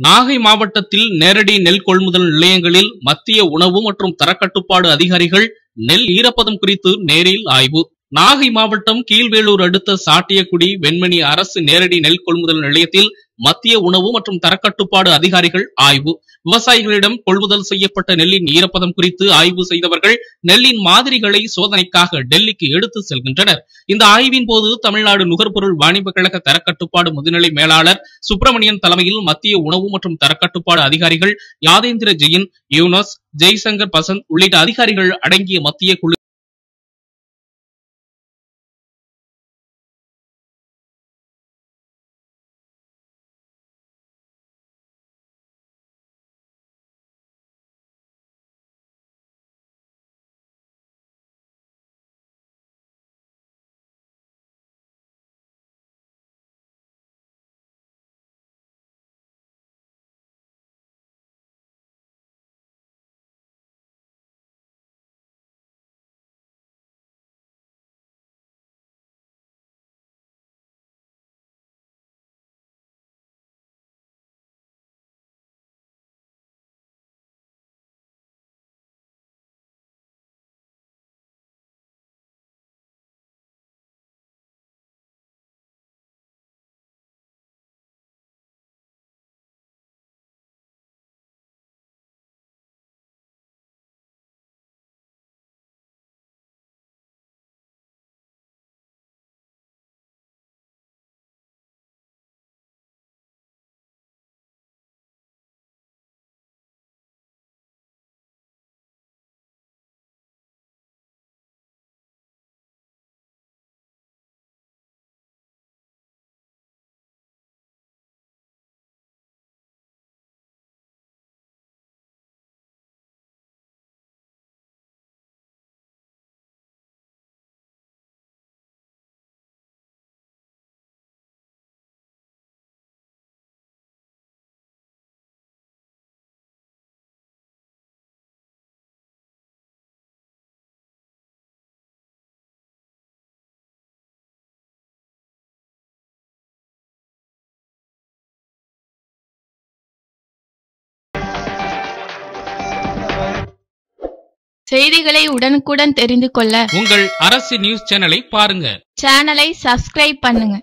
நாகை மாவட்டத்தில் நேரடி நெல் கொள்முதல் நிலையங்களில் மத்திய உணவு மற்றும் தரக்கட்டுப்பாடு அதிகாரிகள் நெல் ஈரப்பதம் குறித்து நேரில் ஆய்வு. நாகை மாவட்டம் கீழ்வேலூர் அடுத்த சாட்டியக்குடி வெண்மணி அரசு நேரடி நெல் கொள்முதல் நிலையத்தில் மத்திய உணவு மற்றும் தரக்கட்டுப்பாடு அதிகாரிகள் ஆய்வு. விவசாயிகளிடம் கொள்முதல் செய்யப்பட்ட நெல்லின் ஈரப்பதம் குறித்து ஆய்வு செய்தவர்கள் நெல்லின் மாதிரிகளை சோதனைக்காக டெல்லிக்கு எடுத்து செல்கின்றனர். இந்த ஆய்வின் போது தமிழ்நாடு நுகர்பொருள் வாணிப கழக தரக்கட்டுப்பாடு முதுநிலை மேலாளர் சுப்பிரமணியன் தலைமையில் மத்திய உணவு மற்றும் தரக்கட்டுப்பாடு அதிகாரிகள் யாதேந்திர ஜெயின் யூனஸ் ஜெய்சங்கர் பசந்த் உள்ளிட்ட அதிகாரிகள் அடங்கிய மத்திய குழு செய்திகளை உடனுக்குடன் தெரிந்து கொள்ள உங்கள் அரசு நியூஸ் சேனலை பாருங்க. சேனலை சப்ஸ்கிரைப் பண்ணுங்க.